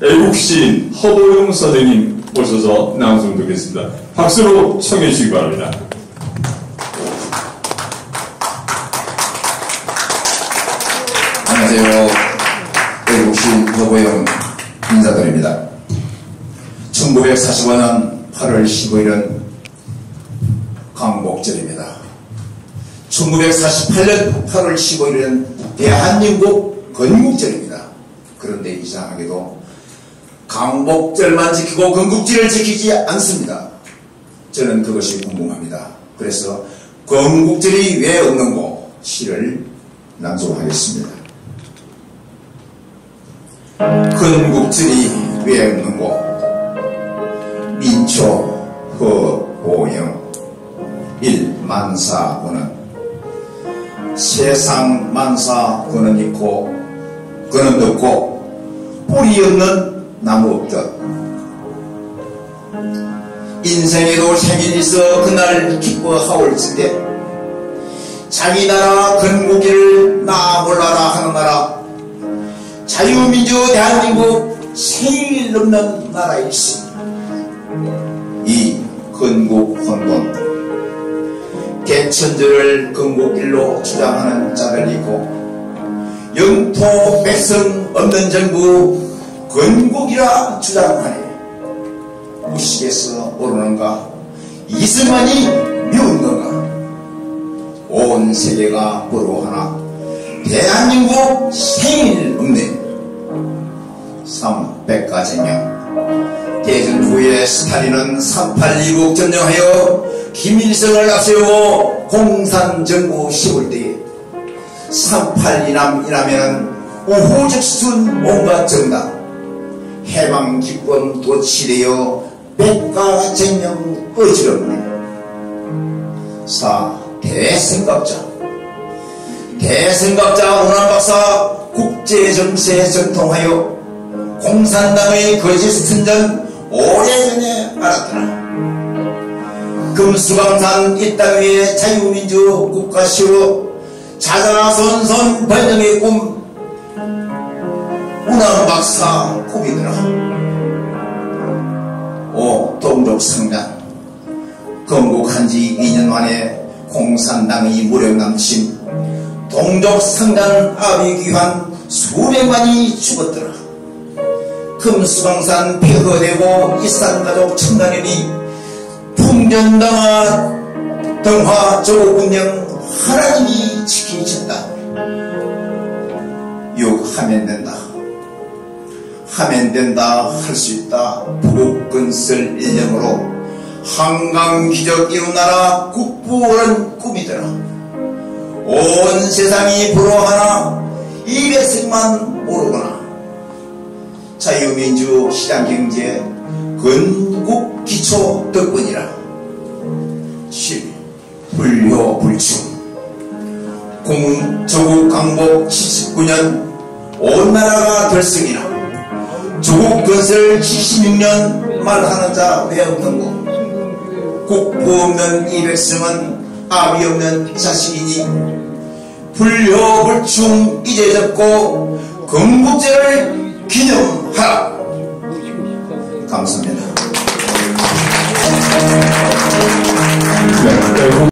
애국 시인 허보용 선생님 모셔서 낭송 듣겠습니다. 박수로 청해 주시기 바랍니다. 안녕하세요. 애국시인 허보영 인사드립니다. 1945년 8월 15일은 광복절입니다. 1948년 8월 15일은 대한민국 건국절입니다. 그런데 이상하게도 광복절만 지키고 건국절을 지키지 않습니다. 저는 그것이 궁금합니다. 그래서 건국절이 왜 없는고 시를 낭송하겠습니다. 건국절이 왜 없는고 민초 허보영 일만사군은 세상 만사군은 있고 그는 없고 뿌리 없는 나무 없듯 인생에도 생일이 있어 그날 기뻐하올지때 자기 나라 건국기를 나 몰라라 하는 나라. 자유민주 대한민국 생일 넘는 나라일시 이 건국 혼돈 개천절을 건국길로 주장하는 자들 있고 영토 백성 없는 정부 건국이라 주장하네. 무식해서 모르는가? 이승만이 미운 건가? 온 세계가 부러워하나 대한민국 생일 없네. 300가정령 대전 후에 스탈린은 382국 전쟁하여 김일성을 앞세우고 공산정부 세울 때에 38이남이라면 우호적순 온갖 정당 해방 기권 도치되어 백가정령 어지럽네. 사 대생각자. 대생각자 오남박사 국제정세 전통하여 공산당의 거짓 선전 오래전에 알았더라 금수강산 이 땅 위에 자유민주 국가시로 자자손손 번영의 꿈. 운항 박사 꿈이 동족성장 건국한 지 2년 만에 공산당이 무력남침 동족성장 아비귀환 수백만이 죽었더라. 금수강산 폐허되고 이산가족 천단연이 풍전당한 등화 조국운영 하나님이 지키셨다. 욕하면 된다. 하면 된다 할 수 있다. 부국 건설 일념으로 한강 기적 이웃나라 국부원 꿈이더라 온 세상이 부러워하나 이 백성만 모르거나? 자유민주 시장경제 건국 기초 덕분이라. 7. 불효불충. 공 조국 강복 79년 온 나라가 결승이라. 조국 건설 76년 말하는 자 왜 없는 고 국부 없는 이 백성은 아비 없는 자식이니 불효불충 이제 접고 건국제를 기념하라 감사합니다.